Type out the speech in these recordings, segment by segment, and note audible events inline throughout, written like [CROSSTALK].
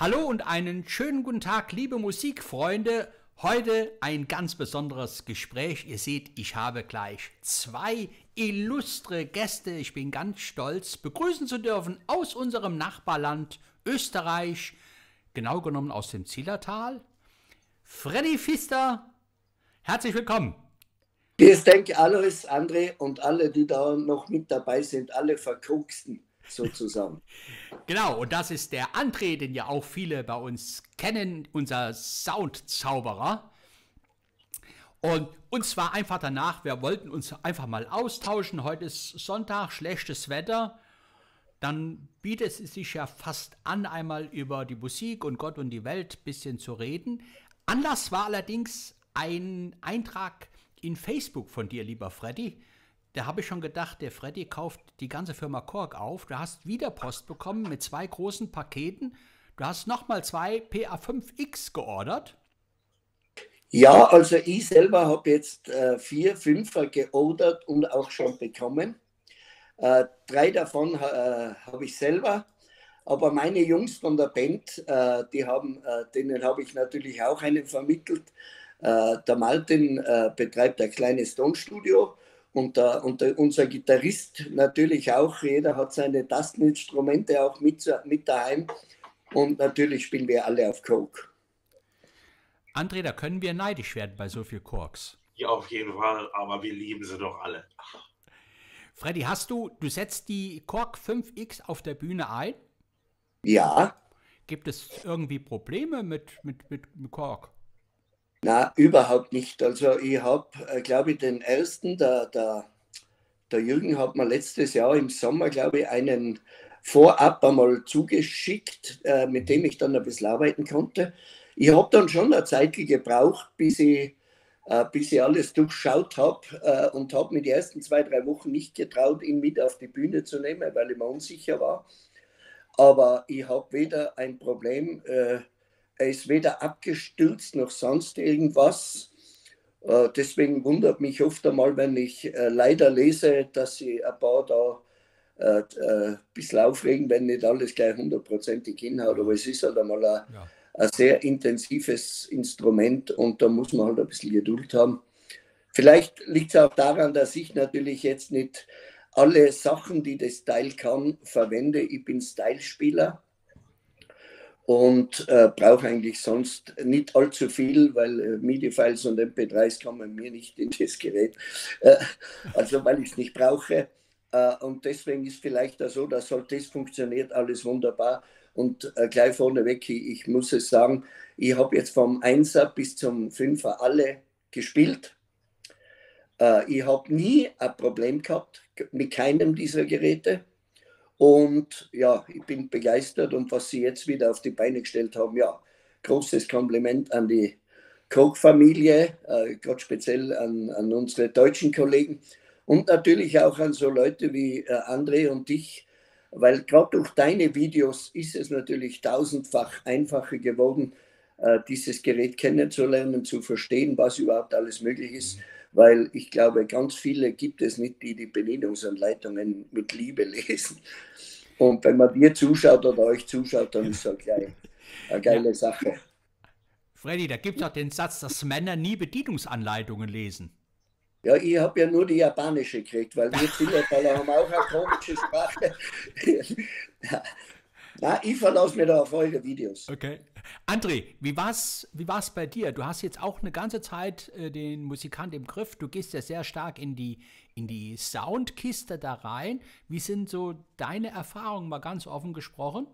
Hallo und einen schönen guten Tag, liebe Musikfreunde. Heute ein ganz besonderes Gespräch. Ihr seht, ich habe gleich zwei illustre Gäste. Ich bin ganz stolz, begrüßen zu dürfen aus unserem Nachbarland Österreich, genau genommen aus dem Zillertal. Freddy Pfister, herzlich willkommen. Ich denke, Alois, André und alle, die da noch mit dabei sind, alle sozusagen. Genau, und das ist der André, den ja auch viele bei uns kennen, unser Soundzauberer. Und uns war einfach danach, wir wollten uns einfach mal austauschen. Heute ist Sonntag, schlechtes Wetter. Dann bietet es sich ja fast an, einmal über die Musik und Gott und die Welt ein bisschen zu reden. Anlass war allerdings ein Eintrag in Facebook von dir, lieber Freddy da habe ich schon gedacht, der Freddy kauft die ganze Firma Kork auf. Du hast wieder Post bekommen mit zwei großen Paketen. Du hast nochmal zwei PA5X geordert. Ja, also ich selber habe jetzt äh, vier, fünfer geordert und auch schon bekommen. Äh, drei davon äh, habe ich selber. Aber meine Jungs von der Band, äh, die haben, äh, denen habe ich natürlich auch einen vermittelt. Äh, der Martin betreibt ein kleines Tonstudio und, äh, und äh, unser Gitarrist natürlich auch, jeder hat seine Tasteninstrumente auch mit, mit daheim. Und natürlich spielen wir alle auf Coke. André, da können wir neidisch werden bei so viel Korks. Ja, auf jeden Fall, aber wir lieben sie doch alle. Freddy, hast du, du setzt die Kork 5X auf der Bühne ein? Ja. Gibt es irgendwie Probleme mit, mit, mit, mit Kork? Na, überhaupt nicht. Also ich habe, äh, glaube ich, den ersten, der, der, der Jürgen hat mir letztes Jahr im Sommer, glaube ich, einen vorab einmal zugeschickt, äh, mit dem ich dann ein bisschen arbeiten konnte. Ich habe dann schon eine Zeit gebraucht, bis ich, äh, bis ich alles durchschaut habe äh, und habe mir die ersten zwei, drei Wochen nicht getraut, ihn mit auf die Bühne zu nehmen, weil ich mir unsicher war. Aber ich habe weder ein Problem äh, er ist weder abgestürzt noch sonst irgendwas. Äh, deswegen wundert mich oft einmal, wenn ich äh, leider lese, dass sie ein paar da äh, ein bisschen aufregen, wenn nicht alles gleich hundertprozentig hinhaut. Aber es ist halt einmal ein, ja. ein sehr intensives Instrument und da muss man halt ein bisschen Geduld haben. Vielleicht liegt es auch daran, dass ich natürlich jetzt nicht alle Sachen, die das Style kann, verwende. Ich bin Style-Spieler und äh, brauche eigentlich sonst nicht allzu viel, weil äh, MIDI-Files und MP3s kommen mir nicht in das Gerät, äh, also weil ich es nicht brauche. Äh, und deswegen ist vielleicht auch so, dass halt das funktioniert alles wunderbar. Und äh, gleich vorneweg, ich, ich muss es sagen, ich habe jetzt vom 1er bis zum 5er alle gespielt. Äh, ich habe nie ein Problem gehabt mit keinem dieser Geräte. Und ja, ich bin begeistert und was Sie jetzt wieder auf die Beine gestellt haben, ja, großes Kompliment an die Koch-Familie, äh, gerade speziell an, an unsere deutschen Kollegen und natürlich auch an so Leute wie äh, André und dich, weil gerade durch deine Videos ist es natürlich tausendfach einfacher geworden, äh, dieses Gerät kennenzulernen, zu verstehen, was überhaupt alles möglich ist. Weil ich glaube, ganz viele gibt es nicht, die die Bedienungsanleitungen mit Liebe [LAUGHS] lesen. Und wenn man dir zuschaut oder euch zuschaut, dann ist das gleich eine geile ja. Sache. Freddy, da gibt es auch den Satz, dass Männer nie Bedienungsanleitungen lesen. Ja, ich habe ja nur die japanische gekriegt, weil wir Zillertaler haben auch eine komische Sprache. Na, ich verlasse mich da auf eure Videos. Okay. André, wie war's, wie war's bei dir? Du hast jetzt auch eine ganze Zeit äh, den Musikant im Griff. Du gehst ja sehr stark in die, in die Soundkiste da rein. Wie sind so deine Erfahrungen, mal ganz offen gesprochen?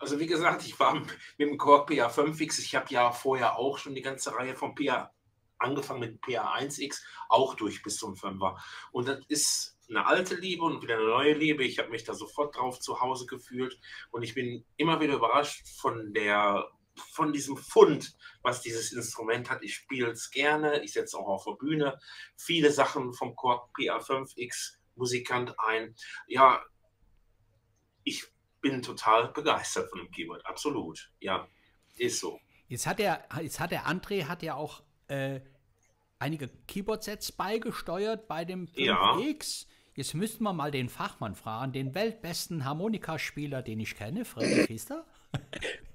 Also wie gesagt, ich war mit dem Korg PA5X. Ich habe ja vorher auch schon die ganze Reihe von PA angefangen mit PA1X, auch durch bis zum 5er. Und das ist eine alte Liebe und wieder eine neue Liebe. Ich habe mich da sofort drauf zu Hause gefühlt und ich bin immer wieder überrascht von der von diesem Fund, was dieses Instrument hat. Ich spiele es gerne, ich setze auch auf der Bühne viele Sachen vom Korg PA5X Musikant ein. Ja, ich bin total begeistert von dem Keyboard, absolut. Ja, ist so. Jetzt hat der, jetzt hat der André hat ja auch äh, einige Keyboard-Sets beigesteuert bei dem 5X. Ja. Jetzt müssten wir mal den Fachmann fragen, den weltbesten Harmonikaspieler, den ich kenne, Freddy Pfister.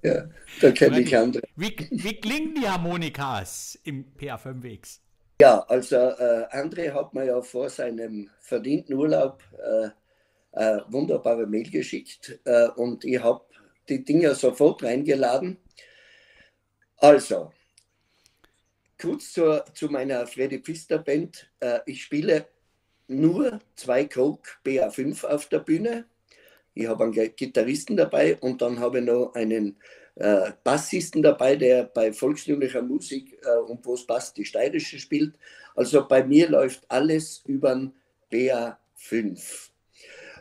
Ja, da kenne ich andere. Wie, wie klingen die Harmonikas im PA5X? Ja, also äh, André hat mir ja vor seinem verdienten Urlaub äh, äh, wunderbare Mail geschickt äh, und ich habe die Dinger sofort reingeladen. Also, kurz zur, zu meiner Freddy Pfister Band. Äh, ich spiele nur zwei Coke BA5 auf der Bühne. Ich habe einen Gitarristen dabei und dann habe ich noch einen äh, Bassisten dabei, der bei volkstümlicher Musik äh, und wo es passt, die steirische spielt. Also bei mir läuft alles über den BA5.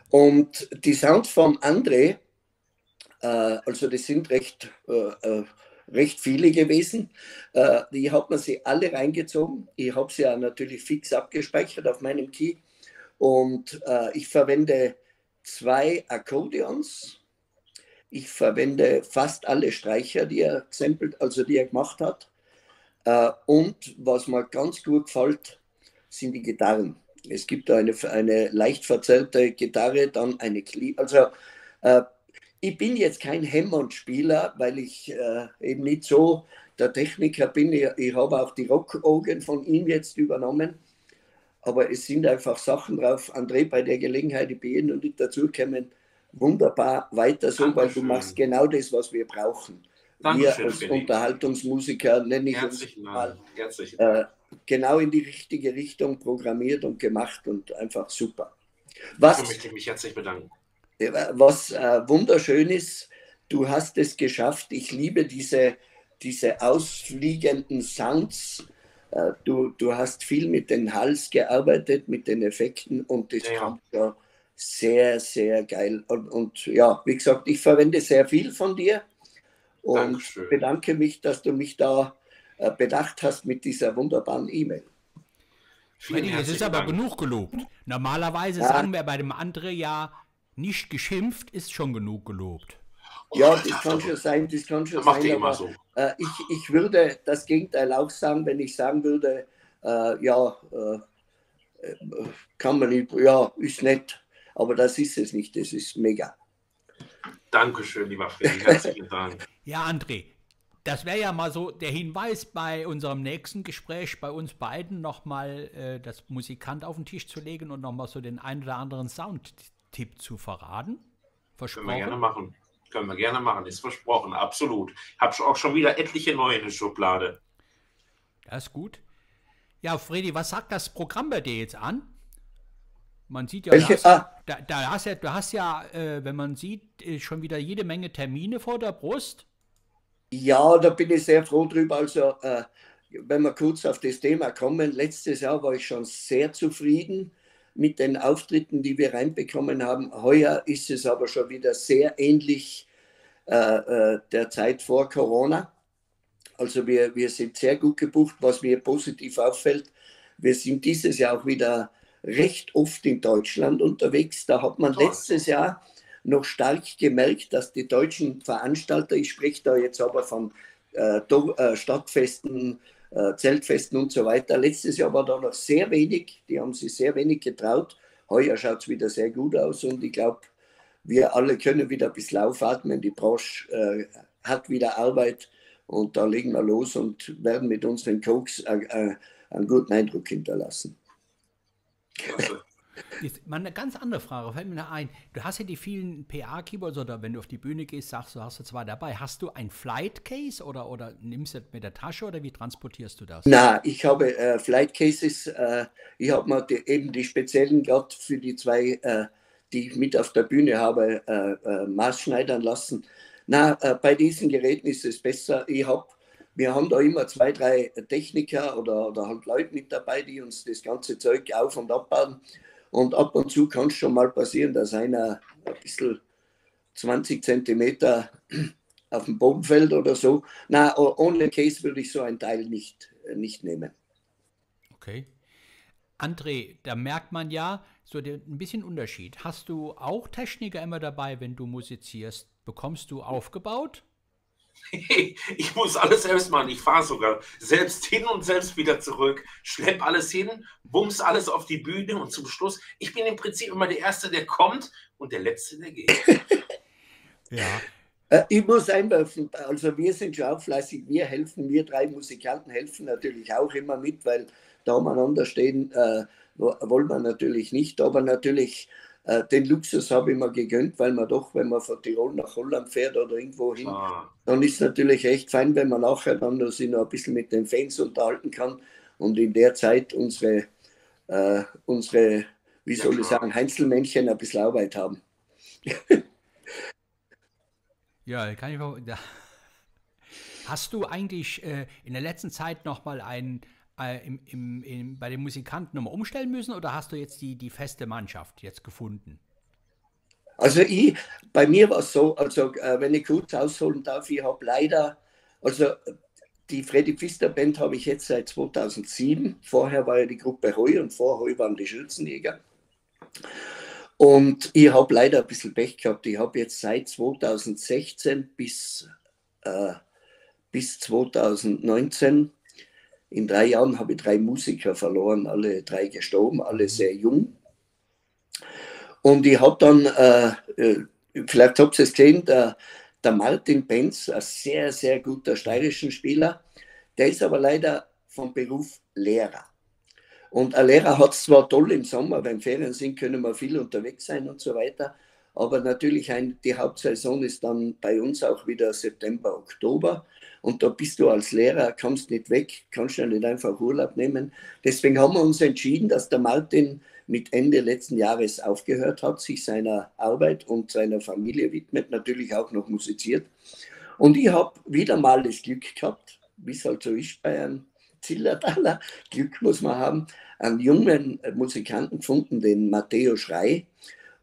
Und die Sounds von André, äh, also das sind recht, äh, äh, recht viele gewesen. Äh, ich habe mir sie alle reingezogen. Ich habe sie ja natürlich fix abgespeichert auf meinem Key. Und äh, ich verwende zwei Akkordeons. Ich verwende fast alle Streicher, die er gesampelt, also die er gemacht hat. Äh, und was mir ganz gut gefällt, sind die Gitarren. Es gibt eine, eine leicht verzerrte Gitarre, dann eine Kli Also äh, ich bin jetzt kein Hammond-Spieler, weil ich äh, eben nicht so der Techniker bin. Ich, ich habe auch die Rock-Orgeln von ihm jetzt übernommen. Aber es sind einfach Sachen drauf. André, bei der Gelegenheit, ich bin und nicht dazugekommen, wunderbar weiter so, Dankeschön. weil du machst genau das, was wir brauchen. Dankeschön, wir als Unterhaltungsmusiker, nenne ich Herzlichen uns mal, äh, genau in die richtige Richtung programmiert und gemacht und einfach super. Was, Dafür möchte ich mich herzlich bedanken. Was äh, wunderschön ist, du hast es geschafft. Ich liebe diese, diese ausfliegenden Sounds. Äh, du, du hast viel mit dem Hals gearbeitet, mit den Effekten und das ja. kommt ja sehr, sehr geil. Und, und, ja, wie gesagt, ich verwende sehr viel von dir und Dankeschön. bedanke mich, dass du mich da äh, bedacht hast mit dieser wunderbaren E-Mail. Es ist aber Dank. genug gelobt. Normalerweise ja. sagen wir bei dem André ja, nicht geschimpft ist schon genug gelobt. Oh, ja, das kann schon sein, das kann schon sein. Aber, so. äh, ich, ich würde das Gegenteil auch sagen, wenn ich sagen würde, äh, ja, äh, äh kann man nicht, ja, ist nett, aber das ist es nicht, das ist mega. Dankeschön, lieber Freddy, herzlichen Dank. [LAUGHS] ja, André, das wäre ja mal so der Hinweis bei unserem nächsten Gespräch, bei uns beiden nochmal äh, das Musikant auf den Tisch zu legen und nochmal so den einen oder anderen Soundtipp zu verraten. Versprochen. Können wir gerne machen. Können wir gerne machen, ist versprochen, absolut. Habe auch schon wieder etliche neue in der Schublade. Das ist gut. Ja, Freddy, was sagt das Programm bei dir jetzt an? Man sieht ja, Welche? Hast, ah. da, da hast ja, du hast ja, äh, wenn man sieht, äh, schon wieder jede Menge Termine vor der Brust. Ja, da bin ich sehr froh drüber. Also, äh, wenn wir kurz auf das Thema kommen, letztes Jahr war ich schon sehr zufrieden mit den Auftritten, die wir reinbekommen haben. Heuer ist es aber schon wieder sehr ähnlich äh, äh, der Zeit vor Corona. Also wir, wir sind sehr gut gebucht, was mir positiv auffällt. Wir sind dieses Jahr auch wieder recht oft in Deutschland unterwegs. Da hat man letztes Jahr noch stark gemerkt, dass die deutschen Veranstalter, ich spreche da jetzt aber von äh, äh, Stadtfesten, äh, Zeltfesten und so weiter, letztes Jahr war da noch sehr wenig, die haben sich sehr wenig getraut. Heuer schaut es wieder sehr gut aus und ich glaube, wir alle können wieder ein bisschen aufatmen. Die Branche äh, hat wieder Arbeit und da legen wir los und werden mit unseren Cokes äh, äh, einen guten Eindruck hinterlassen. Klasse. Jetzt mal eine ganz andere Frage, fällt mir da ein. Du hast ja die vielen PA-Keyboards oder wenn du auf die Bühne gehst, sagst du, hast du zwar dabei. Hast du ein Flight Case oder, oder nimmst du das mit der Tasche oder wie transportierst du das? Na, ich habe äh, Flight Cases, äh, ich habe mir die, eben die speziellen gerade für die zwei, äh, die ich mit auf der Bühne habe, äh, äh, maßschneidern lassen. Na, äh, bei diesen Geräten ist es besser. Ich habe wir haben da immer zwei, drei Techniker oder, oder halt Leute mit dabei, die uns das ganze Zeug auf- und abbauen. Und ab und zu kann es schon mal passieren, dass einer ein bisschen 20 Zentimeter auf dem Boden fällt oder so. Na, ohne Case würde ich so ein Teil nicht, nicht nehmen. Okay. André, da merkt man ja so den, ein bisschen Unterschied. Hast du auch Techniker immer dabei, wenn du musizierst? Bekommst du aufgebaut? [LAUGHS] ich muss alles selbst machen. Ich fahre sogar selbst hin und selbst wieder zurück, schlepp alles hin, bums alles auf die Bühne und zum Schluss, ich bin im Prinzip immer der Erste, der kommt und der Letzte, der geht. [LAUGHS] ja. Äh, ich muss einwerfen, also wir sind schon auch fleißig, wir helfen, wir drei Musikanten helfen natürlich auch immer mit, weil da umeinander stehen äh, wollen wir natürlich nicht, aber natürlich äh, den Luxus habe ich mir gegönnt, weil man doch, wenn man von Tirol nach Holland fährt oder irgendwo hin, ah. dann ist es natürlich echt fein, wenn man nachher dann noch sich noch ein bisschen mit den Fans unterhalten kann und in der Zeit unsere, äh, unsere wie soll ja, ich sagen, Heinzelmännchen ein bisschen Arbeit haben. [LAUGHS] ja, kann ich mal. Hast du eigentlich äh, in der letzten Zeit nochmal einen äh, im, im, im, bei den Musikanten nochmal umstellen müssen oder hast du jetzt die, die feste Mannschaft jetzt gefunden? Also ich, bei mir war es so, also äh, wenn ich kurz ausholen darf, ich habe leider, also die Freddy Pfister Band habe ich jetzt seit 2007. Vorher war ja die Gruppe Heu und vor Heu waren die Schürzenjäger. Und ich habe leider ein bisschen Pech gehabt. Ich habe jetzt seit 2016 bis, äh, bis 2019 in drei Jahren habe ich drei Musiker verloren, alle drei gestorben, alle sehr jung. Und ich habe dann, äh, äh vielleicht habt ihr es gesehen, der, der Martin Benz, ein sehr, sehr guter steirischen Spieler, der ist aber leider vom Beruf Lehrer. Und ein Lehrer hat es zwar toll im Sommer, beim Ferien sind, können wir viel unterwegs sein und so weiter, aber natürlich ein, die Hauptsaison ist dann bei uns auch wieder September, Oktober. Und da bist du als Lehrer, kommst nicht weg, kannst ja nicht einfach Urlaub nehmen. Deswegen haben wir uns entschieden, dass der Martin mit Ende letzten Jahres aufgehört hat, sich seiner Arbeit und seiner Familie widmet, natürlich auch noch musiziert. Und ich habe wieder mal das Glück gehabt, wie es halt so ist bei einem Zillertaler, Glück muss man haben, einen jungen Musikanten gefunden, den Matteo Schrei.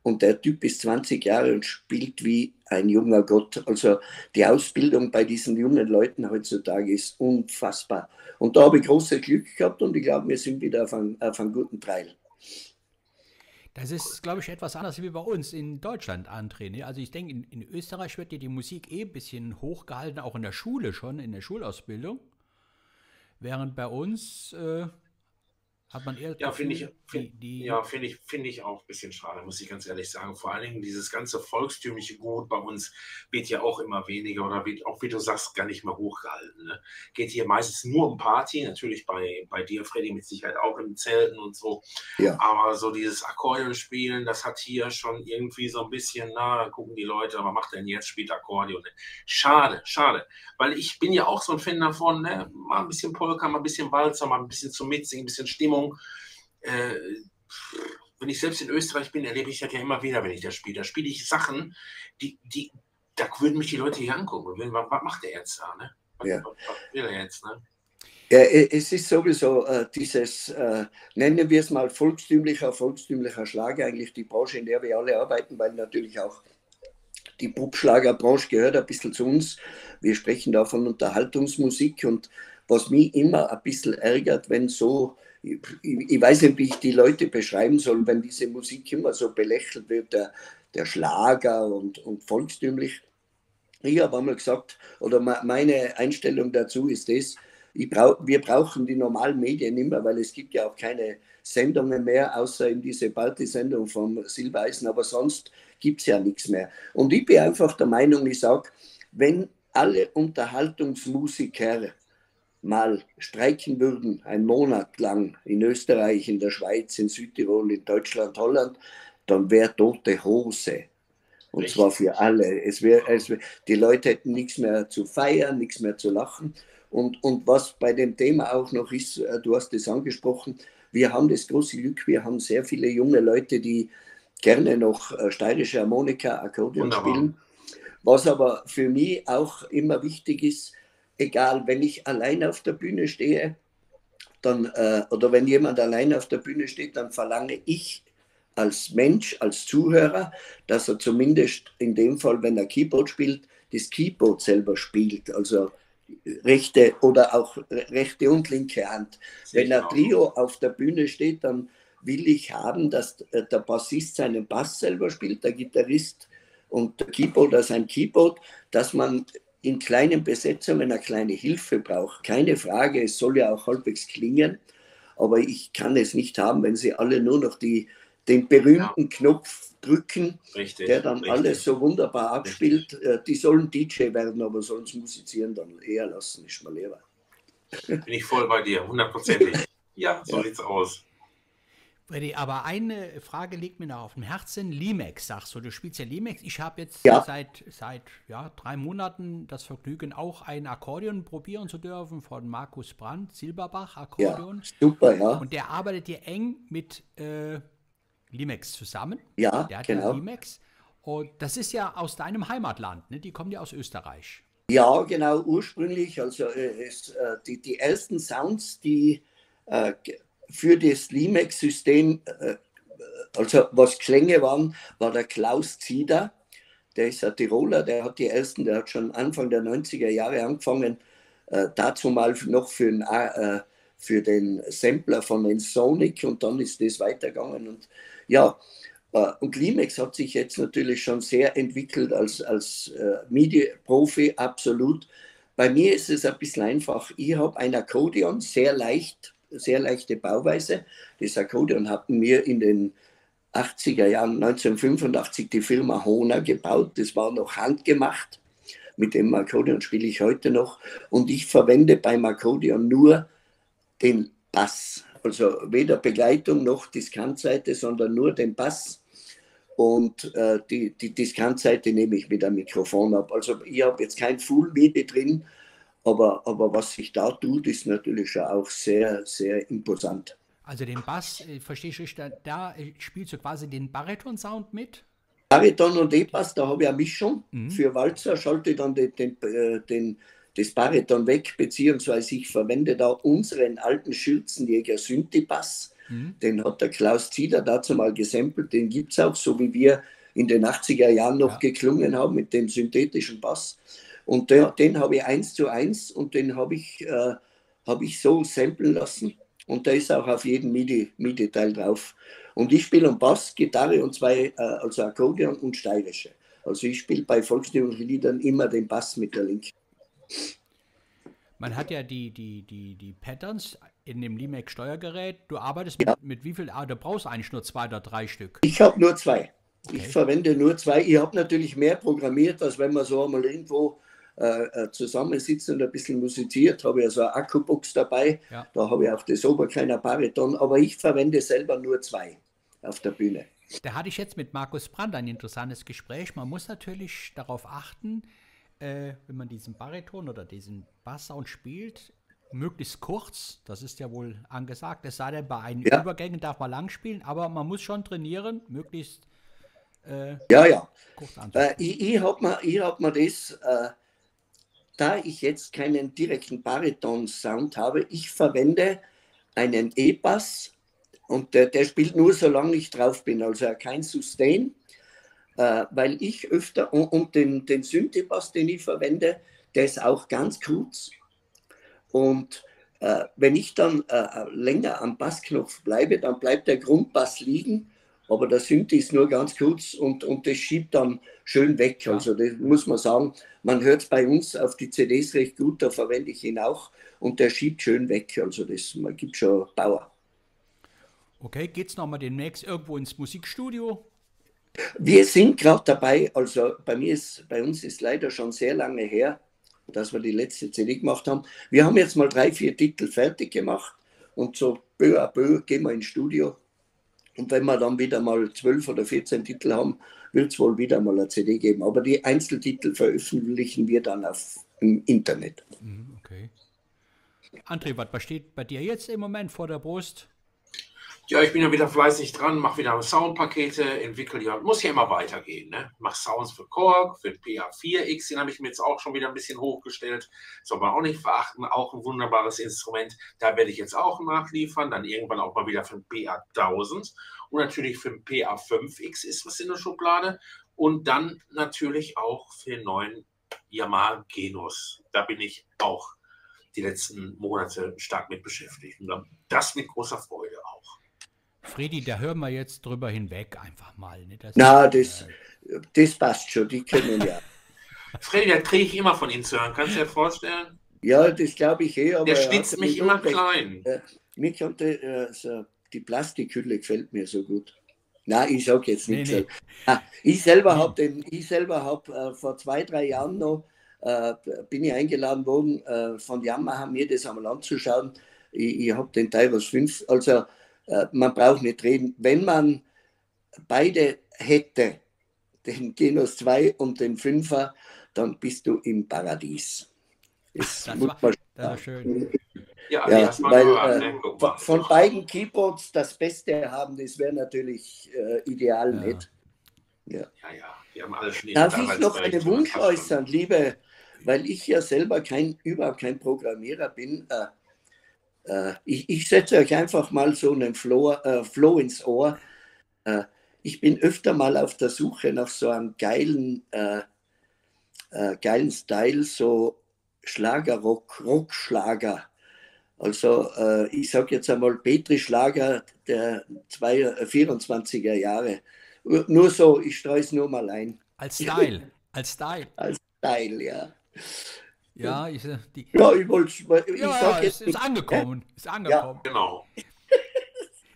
Und der Typ ist 20 Jahre und spielt wie ein junger Gott. Also die Ausbildung bei diesen jungen Leuten heutzutage ist unfassbar. Und da habe ich großes Glück gehabt und ich glaube, wir sind wieder auf einem, auf einem guten Trail. Das ist, glaube ich, etwas anders wie bei uns in Deutschland, André. Also ich denke, in, in, Österreich wird ja die Musik eh ein bisschen hochgehalten, auch in der Schule schon, in der Schulausbildung. Während bei uns äh, hat man eher. Ja, finde ich, find, ja, finde ich, finde ich auch ein bisschen schade, muss ich ganz ehrlich sagen. Vor allen Dingen dieses ganze volkstümliche Gut bei uns wird ja auch immer weniger oder wird auch, wie du sagst, gar nicht mehr hochgehalten. Ne? Geht hier meistens nur um Party, natürlich bei, bei dir, Freddy, mit Sicherheit auch in Zelten und so. Ja. Aber so dieses Akkordeon spielen, das hat hier schon irgendwie so ein bisschen, na, gucken die Leute, aber macht denn jetzt, spielt Akkordeon. Schade, schade. Weil ich bin ja auch so ein Fan davon, ne? mal ein bisschen Polka, mal ein bisschen Walzer, mal ein bisschen zum Mitsingen, ein bisschen Stimmung Erfahrung. Äh, wenn ich selbst in Österreich bin, erlebe ich das ja immer wieder, wenn ich das spiele. Da spiele ich Sachen, die, die, da würden mich die Leute hier angucken. Was, was macht der jetzt da? Ne? Was, ja. was, was will er jetzt? Ne? Ja, es ist sowieso äh, dieses, äh, nennen wir es mal volkstümlicher, volkstümlicher Schlag, eigentlich die Branche, in der wir alle arbeiten, weil natürlich auch die Popschlagerbranche gehört ein bisschen zu uns. Wir sprechen da von Unterhaltungsmusik und was mich immer ein bisschen ärgert, wenn so ich, ich, weiß nicht, wie ich die Leute beschreiben soll, wenn diese Musik immer so belächelt wird, der, der Schlager und, und volkstümlich. Ich habe einmal gesagt, oder meine Einstellung dazu ist das, brauch, wir brauchen die normalen Medien immer, weil es gibt ja auch keine Sendungen mehr, außer in diese Party-Sendung vom Silbereisen, aber sonst gibt es ja nichts mehr. Und ich bin einfach der Meinung, ich sage, wenn alle Unterhaltungsmusiker mal streiken würden, ein Monat lang in Österreich, in der Schweiz, in Südtirol, in Deutschland, Holland, dann wäre tote Hose. Und Richtig. zwar für alle. Es wär, es wär, die Leute hätten nichts mehr zu feiern, nichts mehr zu lachen. Und, und was bei dem Thema auch noch ist, äh, du hast es angesprochen, wir haben das große Glück, wir haben sehr viele junge Leute, die gerne noch äh, steirische Harmonika, Akkordeon Wunderbar. spielen. Was aber für mich auch immer wichtig ist, egal, wenn ich allein auf der Bühne stehe, dann, äh, oder wenn jemand allein auf der Bühne steht, dann verlange ich als Mensch, als Zuhörer, dass er zumindest in dem Fall, wenn er Keyboard spielt, das Keyboard selber spielt. Also rechte oder auch rechte und linke Hand. Wenn ein Trio auf der Bühne steht, dann will ich haben, dass äh, der Bassist seinen Bass selber spielt, der Gitarrist und der Keyboarder sein Keyboard, dass man in kleinen Besetzungen eine kleine Hilfe braucht. Keine Frage, es soll ja auch halbwegs klingen, aber ich kann es nicht haben, wenn sie alle nur noch die, den berühmten ja. Knopf drücken, richtig, der dann richtig. alles so wunderbar abspielt. Richtig. Äh, die sollen DJ werden, aber sollen es musizieren dann eher lassen, ist mal lieber. Bin ich voll bei dir, hundertprozentig. [LAUGHS] Ja, so ja. sieht's aus. Freddy, aber eine Frage liegt mir noch auf dem Herzen. Limex, sagst du, du spielst ja Limex. Ich habe jetzt ja. seit, seit ja, drei Monaten das Vergnügen, auch ein Akkordeon probieren zu dürfen von Markus Brandt, Silberbach Akkordeon. Ja, super, ja. Und der arbeitet hier eng mit äh, Limex zusammen. Ja, der hat genau. Ja Limex. Und das ist ja aus deinem Heimatland, ne? Die kommen ja aus Österreich. Ja, genau, ursprünglich. Also äh, es, äh, die, die ersten Sounds, die äh, für das Limex-System, äh, also was Klänge waren, war der Klaus Zieder. Der ist ein Tiroler, der hat die ersten, der hat schon Anfang der 90er Jahre angefangen, äh, dazu mal noch für den, äh, für den Sampler von den Sonic und dann ist das weitergegangen. Und ja, äh, und Limex hat sich jetzt natürlich schon sehr entwickelt als, als äh, MIDI-Profi, absolut. Bei mir ist es ein bisschen einfach. Ich habe ein Akkordeon, sehr leicht sehr leichte Bauweise. Das Akkordeon hatten wir in den 80er Jahren, 1985, die Firma Hona gebaut. Das war noch handgemacht. Mit dem Akkordeon spiele ich heute noch. Und ich verwende beim Akkordeon nur den Bass. Also weder Begleitung noch Diskantseite, sondern nur den Bass. Und äh, die, die Diskantseite nehme ich mit einem Mikrofon ab. Also ich habe jetzt kein Full-MIDI drin, aber, aber was sich da tut, ist natürlich auch sehr, sehr imposant. Also den Bass, äh, verstehe ich richtig, da äh, spielst du quasi den Bariton-Sound mit? Bariton und E-Bass, da habe ich eine Mischung. Mhm. Für Walzer schalte ich dann den, den, äh, den, das Bariton weg, beziehungsweise ich verwende da unseren alten Schürzenjäger Synthi-Bass. Mhm. Den hat der Klaus Zieder dazu mal gesampelt, den gibt es auch, so wie wir in den 80er Jahren noch ja. geklungen haben mit dem synthetischen Bass. Und der, den habe ich eins zu eins und den habe ich, äh, hab ich so samplen lassen. Und der ist auch auf jedem MIDI-Teil MIDI drauf. Und ich spiele am Bass, Gitarre und zwei, äh, also Akkordeon und Steirische. Also ich spiele bei volkstümlichen Liedern immer den Bass mit der linken. Man hat ja die, die, die, die Patterns in dem Limek Steuergerät. Du arbeitest mit, ja. mit wie viel? Ah, du brauchst eigentlich nur zwei oder drei Stück. Ich habe nur zwei. Okay. Ich verwende nur zwei. Ich habe natürlich mehr programmiert, als wenn man so einmal irgendwo äh, äh, zusammensitzt und ein bisschen musiziert, habe ich also eine Akkubox dabei. Ja. Da habe ich auch das Oberkleiner Bariton, aber ich verwende selber nur zwei auf der Bühne. Da hatte ich jetzt mit Markus Brandt ein interessantes Gespräch. Man muss natürlich darauf achten, äh, wenn man diesen Bariton oder diesen Basssound spielt, möglichst kurz, das ist ja wohl angesagt, es sei denn, bei einen ja. Übergängen darf man lang spielen, aber man muss schon trainieren, möglichst äh, ja, ja. kurz äh, Ich, ich habe mir, hab mir das äh, da ich jetzt keinen direkten Bariton-Sound habe, ich verwende einen E-Bass und der, der, spielt nur, solange ich drauf bin, also kein Sustain, äh, weil ich öfter, und, und den, den Synthi-Bass, den ich verwende, der ist auch ganz kurz. Und äh, wenn ich dann äh, länger am Bassknopf bleibe, dann bleibt der Grundbass liegen aber der Synthi ist nur ganz kurz und, und das schiebt dann schön weg. Also das muss man sagen, man hört es bei uns auf die CDs recht gut, da verwende ich ihn auch und der schiebt schön weg. Also das man gibt schon Power. Okay, geht es nochmal demnächst irgendwo ins Musikstudio? Wir sind gerade dabei, also bei mir ist, bei uns ist leider schon sehr lange her, dass wir die letzte CD gemacht haben. Wir haben jetzt mal drei, vier Titel fertig gemacht und so peu à peu gehen wir ins Studio und wenn wir dann wieder mal zwölf oder 14 Titel haben, wird es wohl wieder mal eine CD geben. Aber die Einzeltitel veröffentlichen wir dann auf, im Internet. Mhm, okay. André, was steht bei dir jetzt im Moment vor der Brust? Ja, ich bin ja wieder fleißig dran, mache wieder Soundpakete, entwickle ja, muss ja immer weitergehen. Ne? Mache Sounds für Korg, für PA4X, den habe ich mir jetzt auch schon wieder ein bisschen hochgestellt. Soll man auch nicht verachten, auch ein wunderbares Instrument. Da werde ich jetzt auch nachliefern, dann irgendwann auch mal wieder für den PA1000 und natürlich für den PA5X ist was in der Schublade und dann natürlich auch für den neuen Yamaha Genus. Da bin ich auch die letzten Monate stark mit beschäftigt. Und das mit großer Freude Freddy, da hören wir jetzt drüber hinweg einfach mal. Ne? Das Na, das, äh, das passt schon, die können ja. [LAUGHS] Freddy, da kriege ich immer von Ihnen zu hören. Kannst du dir vorstellen? Ja, das glaube ich eh. Aber Der schnitzt mich immer klein. Äh, mir konnte, also die Plastikhülle gefällt mir so gut. Nein, ich sage jetzt nichts. Nee, nee. Ah, ich selber habe habe äh, vor zwei, drei Jahren noch äh, bin ich eingeladen worden äh, von Yamaha, mir das einmal anzuschauen. Ich, ich habe den Tyros 5, also äh, man braucht nicht reden. Wenn man beide hätte, den Genos 2 und den 5er, dann bist du im Paradies. Das, Das muss war- man Das war schön. Ja, Ja, weil, äh, von, von beiden Keyboards das Beste haben, das wäre natürlich äh, ideal Ja. nicht. Ja, ja, wir haben alle schon Darf ich noch einen Wunsch äußern, liebe, weil ich ja selber kein, überhaupt kein Programmierer bin. Äh, äh, ich, ich setze euch einfach mal so einen Flow, äh, Flow ins Ohr. Äh, ich bin öfter mal auf der Suche nach so einem geilen, äh, äh, geilen Style, so Schlagerrock, Rockschlager. Also äh, ich sage jetzt einmal Petri Schlager der zwei, äh, 24er Jahre. Nur so, ich streue es nur mal ein. Als Style. Als Style. [LAUGHS] Style, ja. Ja, ich, äh, die, Ja, ich wollte, ich ja, ja, sag es jetzt ist nicht, angekommen. Ist angekommen. Genau. [LAUGHS]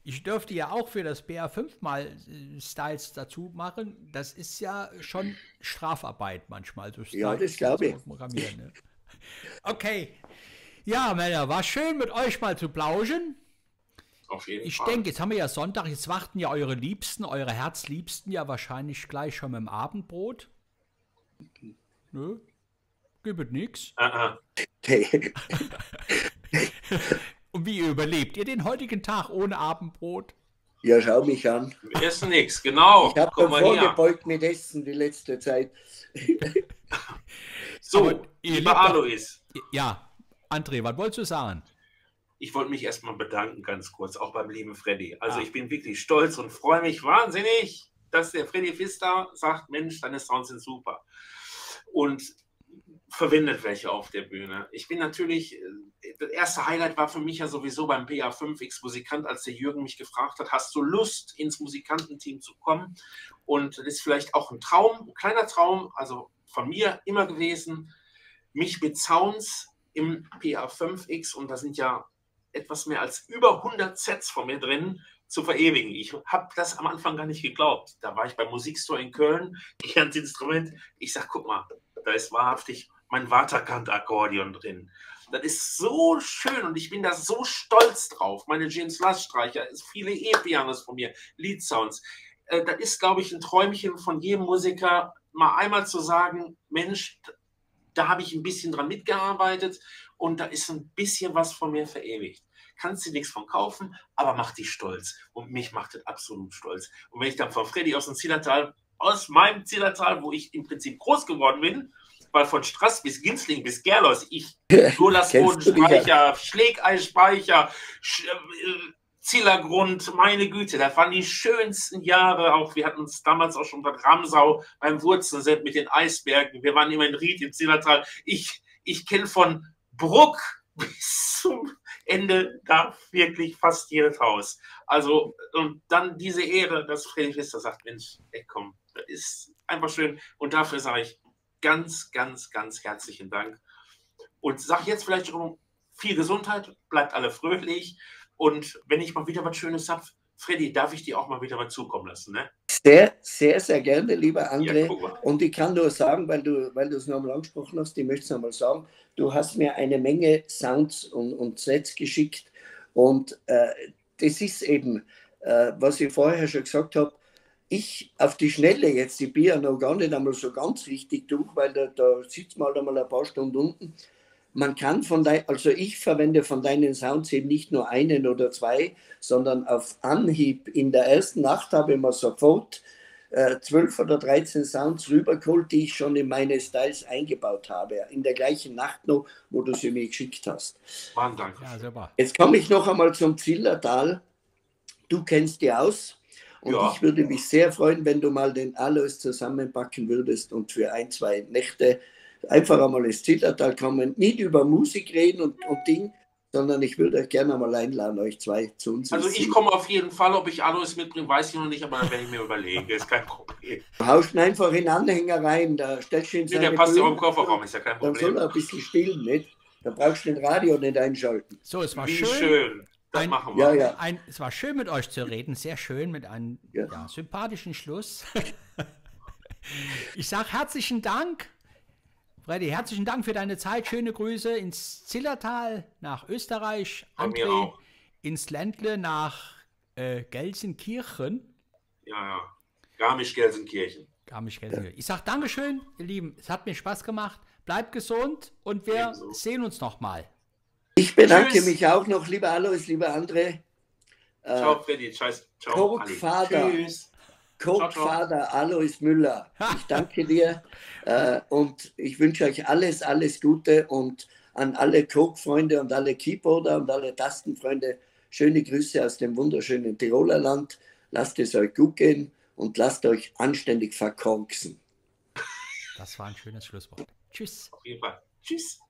Ich dürfte ja auch für das BR5 mal äh, Styles dazu machen. Das ist ja schon Strafarbeit manchmal. So Ja, das glaube ich. ne? Okay. Ja, Männer, war schön mit euch mal zu plauschen. Auf jeden Ich Fall. denke, jetzt haben wir ja Sonntag, jetzt warten ja eure Liebsten, eure Herzliebsten ja wahrscheinlich gleich schon mit dem Abendbrot. Nö, gibt nix. Ah. [LAUGHS] Und wie überlebt ihr den heutigen Tag ohne Abendbrot? ja, schau mich an. Wir essen nichts, genau. Ich habe vorgebeugt mit Essen die letzte Zeit. [LAUGHS] So, Aber ihr lieber Alois, Ja, André, was wolltest du sagen? ich wollte mich erstmal bedanken, ganz kurz, auch beim lieben Freddy. Also Ah. ich bin wirklich stolz und freue mich wahnsinnig, dass der Freddy Pfister sagt, Mensch, deine Sounds sind super. Und verwendet welche auf der Bühne. Ich bin natürlich, äh, das erste Highlight war für mich ja sowieso beim PA5X Musikant, als der Jürgen mich gefragt hat, hast du Lust, ins Musikantenteam zu kommen? Und das ist vielleicht auch ein Traum, ein kleiner Traum, also von mir immer gewesen, mich mit Sounds im PA5X, und da sind ja etwas mehr als über 100 Sets von mir drin, zu verewigen. Ich habe das am Anfang gar nicht geglaubt. Da war ich beim Musikstore in Köln, [LAUGHS] ich hatte das Instrument, ich sag, guck mal, da ist wahrhaftig mein Waterkant-Akkordeon drin. Das ist so schön und ich bin da so stolz drauf. Meine James Last-Streicher, viele E-Pianos von mir, Lead-Sounds. Äh, das ist, glaube ich, ein Träumchen von jedem Musiker, mal einmal zu sagen, Mensch, da habe ich ein bisschen dran mitgearbeitet und da ist ein bisschen was von mir verewigt. Kannst du nichts von kaufen, aber macht dich stolz. Und mich macht das absolut stolz. Und wenn ich dann von Freddy aus dem Zillertal, aus meinem Zillertal, wo ich imZiprinzip groß geworden bin, weil von Strass bis Ginsling bis Gerlos, ich [LAUGHS] Lolasbodenspeicher, Schlägeispeicher, Sch äh, Zillergrund, meine Güte, das waren die schönsten Jahre auch. Wir hatten uns damals auch schon bei Ramsau beim Wurzelset mit den Eisbergen. Wir waren immer in Ried im Zillertal. Ich, ich kenne von Bruck [LAUGHS] bis zum Ende da wirklich fast jedes Haus. Also, und dann diese Ehre, dass Freddy Pfister sagt, Mensch, ey, komm, das ist einfach schön. Und dafür sage ich ganz, ganz, ganz herzlichen Dank. Und sage jetzt vielleicht schon viel Gesundheit, bleibt alle fröhlich. Und wenn ich mal wieder was Schönes habe, Freddy, darf ich dir auch mal wieder was zukommen lassen, ne? Sehr, sehr, sehr gerne, lieber Ja, André. mal. Und ich kann nur sagen, weil du, weil du es nochmal angesprochen hast, ich möchte es nochmal sagen, du hast mir eine Menge Sounds und, und Sets geschickt. Und äh, das ist eben, äh, was ich vorher schon gesagt habe, ich auf die Schnelle jetzt, bin ja noch gar nicht einmal so ganz richtig durch, weil da, da sitzt man halt einmal ein paar Stunden unten. Man kann von dein, also ich verwende von deinen Sounds eben nicht nur einen oder zwei, sondern auf Anhieb. In der ersten Nacht habe ich mir sofort äh, 12 oder 13 Sounds rübergeholt, die ich schon in meine Styles eingebaut habe. In der gleichen Nacht noch, wo du sie mir geschickt hast. Mann, danke. Ja, super. Jetzt komme ich noch einmal zum Zillertal. Du kennst die aus. Und Ja. ich würde mich sehr freuen, wenn du mal den Alois zusammenpacken würdest und für ein, zwei Nächte einfach einmal ins Zillertal kommen. Nicht über Musik reden und, und Ding, sondern ich würde euch gerne mal einladen, euch zwei zu uns. Also ich komme auf jeden Fall, ob ich Alois mitbringe, weiß ich noch nicht, aber da werde ich mir überlegen. Ist kein Problem. Du haust ihn einfach in den Anhänger rein, da stellst du ihn Nee, der passt ja auch im Kofferraum, ist ja kein Dann soll Problem. er ein bisschen spielen, nicht? Da brauchst du den Radio nicht einschalten. So, es war Wie schön. Ein, machen Ja, wir. ja. ein, es war schön mit euch zu reden, sehr schön mit einem Ja. ja, sympathischen Schluss. [LAUGHS] ich sage herzlichen Dank. Freddy, herzlichen Dank für deine Zeit. Schöne Grüße ins Zillertal nach Österreich. Von mir André auch. ins Ländle nach äh, Gelsenkirchen. Ja, ja. Garmisch-Gelsenkirchen. Garmisch-Gelsenkirchen. Ich sage Dankeschön, ihr Lieben. Es hat mir Spaß gemacht. Bleibt gesund und wir Ebenso. sehen uns nochmal. Ich bedanke Tschüss. mich auch noch, lieber Alois, lieber André. Äh, Ciao, Freddy. Scheiß. Ciao, Coke Ali. Vater. Tschüss. Coach-Vater Alois Müller. Ich danke dir [LAUGHS] äh, und ich wünsche euch alles, alles Gute und an alle Coke-Freunde und alle Keyboarder und alle Tastenfreunde schöne Grüße aus dem wunderschönen Tiroler Land. Lasst es euch gut gehen und lasst euch anständig verkorksen. Das war ein schönes Schlusswort. Tschüss. Auf jeden Fall. Tschüss.